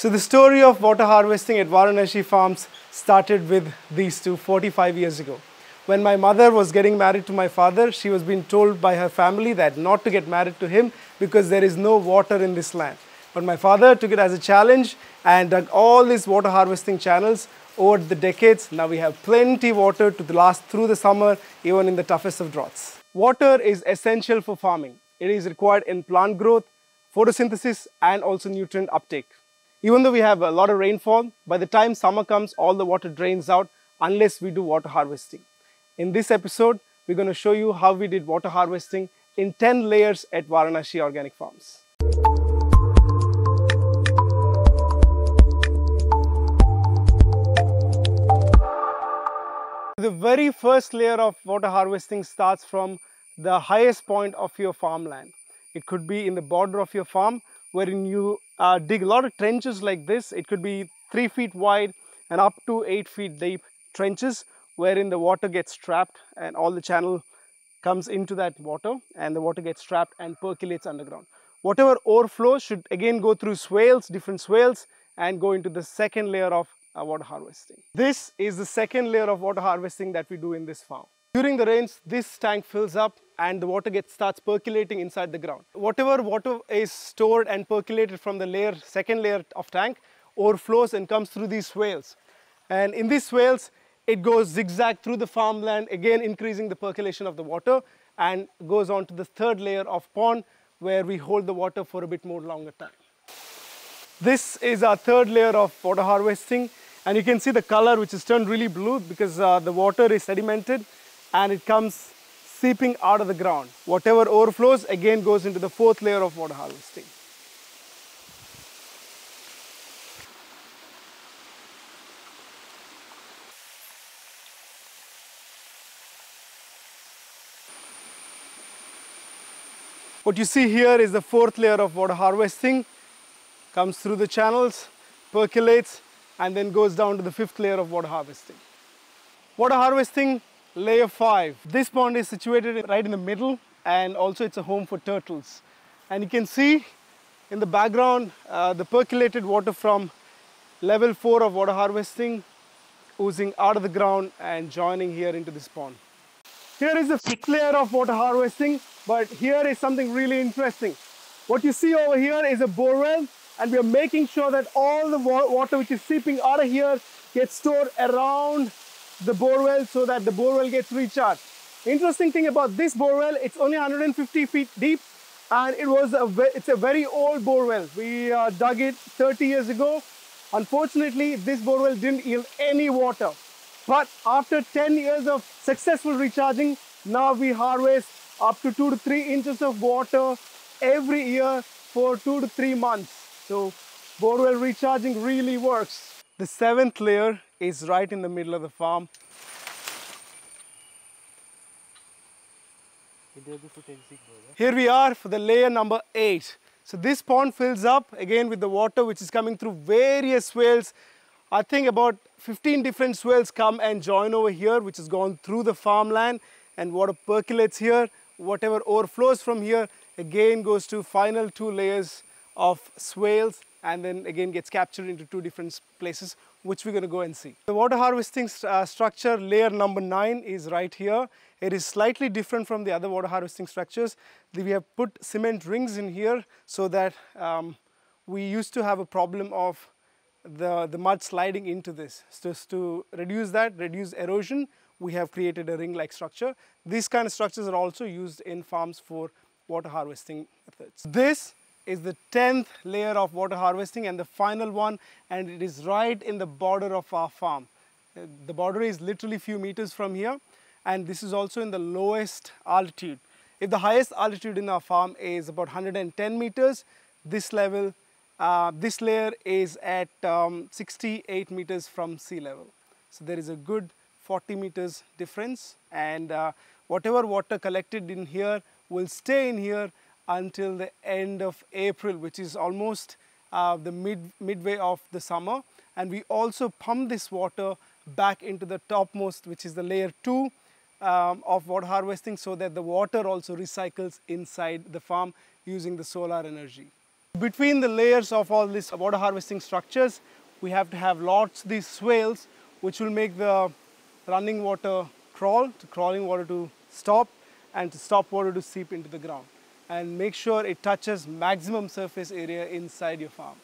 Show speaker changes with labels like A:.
A: So the story of water harvesting at Varanashi Farms started with these two 45 years ago. When my mother was getting married to my father, she was being told by her family that not to get married to him because there is no water in this land. But my father took it as a challenge and dug all these water harvesting channels over the decades. Now we have plenty water to last through the summer, even in the toughest of droughts. Water is essential for farming. It is required in plant growth, photosynthesis, and also nutrient uptake. Even though we have a lot of rainfall, by the time summer comes, all the water drains out unless we do water harvesting. In this episode, we're going to show you how we did water harvesting in 10 layers at Varanashi Organic Farms. The very first layer of water harvesting starts from the highest point of your farmland. It could be in the border of your farm wherein you uh, dig a lot of trenches like this. It could be three feet wide and up to eight feet deep trenches wherein the water gets trapped and all the channel comes into that water and the water gets trapped and percolates underground. Whatever overflows should again go through swales, different swales and go into the second layer of uh, water harvesting. This is the second layer of water harvesting that we do in this farm. During the rains, this tank fills up and the water gets starts percolating inside the ground. Whatever water is stored and percolated from the layer, second layer of tank overflows and comes through these swales. And in these swales, it goes zigzag through the farmland, again increasing the percolation of the water and goes on to the third layer of pond where we hold the water for a bit more longer time. This is our third layer of water harvesting and you can see the color which is turned really blue because uh, the water is sedimented and it comes seeping out of the ground. Whatever overflows again goes into the fourth layer of water harvesting. What you see here is the fourth layer of water harvesting. Comes through the channels, percolates, and then goes down to the fifth layer of water harvesting. Water harvesting layer 5. This pond is situated right in the middle and also it's a home for turtles. And you can see in the background uh, the percolated water from level 4 of water harvesting oozing out of the ground and joining here into this pond. Here is the sixth layer of water harvesting, but here is something really interesting. What you see over here is a borewell and we are making sure that all the water which is seeping out of here gets stored around the borewell so that the borewell gets recharged. Interesting thing about this borewell, it's only 150 feet deep and it was a it's a very old borewell. We uh, dug it 30 years ago. Unfortunately, this borewell didn't yield any water. But after 10 years of successful recharging, now we harvest up to 2 to 3 inches of water every year for 2 to 3 months. So borewell recharging really works. The seventh layer is right in the middle of the farm. Here we are for the layer number 8. So this pond fills up again with the water which is coming through various swales. I think about 15 different swales come and join over here which has gone through the farmland and water percolates here. Whatever overflows from here again goes to final two layers of swales and then again gets captured into two different places which we're going to go and see. The water harvesting st uh, structure layer number 9 is right here. It is slightly different from the other water harvesting structures. We have put cement rings in here so that um, we used to have a problem of the, the mud sliding into this. So to reduce that, reduce erosion, we have created a ring-like structure. These kind of structures are also used in farms for water harvesting methods. This is the 10th layer of water harvesting and the final one and it is right in the border of our farm. Uh, the border is literally few meters from here and this is also in the lowest altitude. If the highest altitude in our farm is about 110 meters, this level, uh, this layer is at um, 68 meters from sea level. So there is a good 40 meters difference and uh, whatever water collected in here will stay in here until the end of April, which is almost uh, the mid, midway of the summer. And we also pump this water back into the topmost, which is the layer two um, of water harvesting so that the water also recycles inside the farm using the solar energy. Between the layers of all these water harvesting structures, we have to have lots these swales which will make the running water crawl, to crawling water to stop and to stop water to seep into the ground and make sure it touches maximum surface area inside your farm.